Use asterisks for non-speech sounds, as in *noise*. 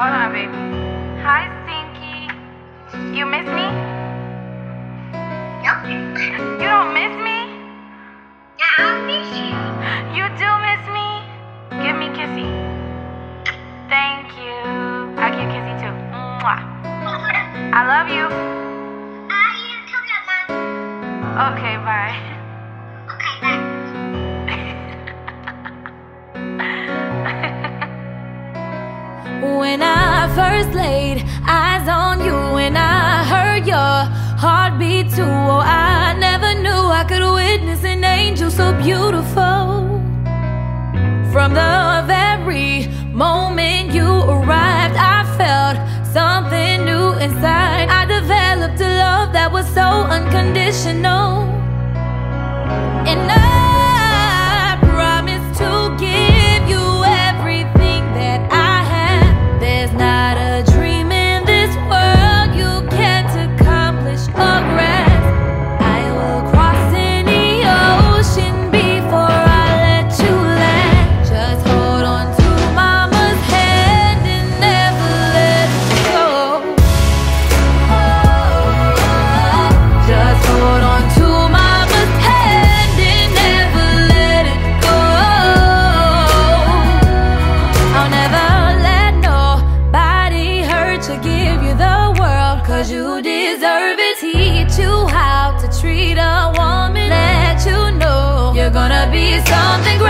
Hold on, baby. Hi, Stinky. You miss me? No. You don't miss me? Yeah, I miss you. You do miss me? Give me kissy. Thank you. I'll give kissy too. Mwah. *laughs* I love you. Uh, you Okay, bye. *laughs* first laid eyes on you and I heard your heartbeat too. Oh, I never knew I could witness an angel so beautiful. From the very moment you arrived I felt something new inside. I developed a love that was so unconditional. And I Cause you deserve it. Teach you how to treat a woman Let you know. You're gonna be something great.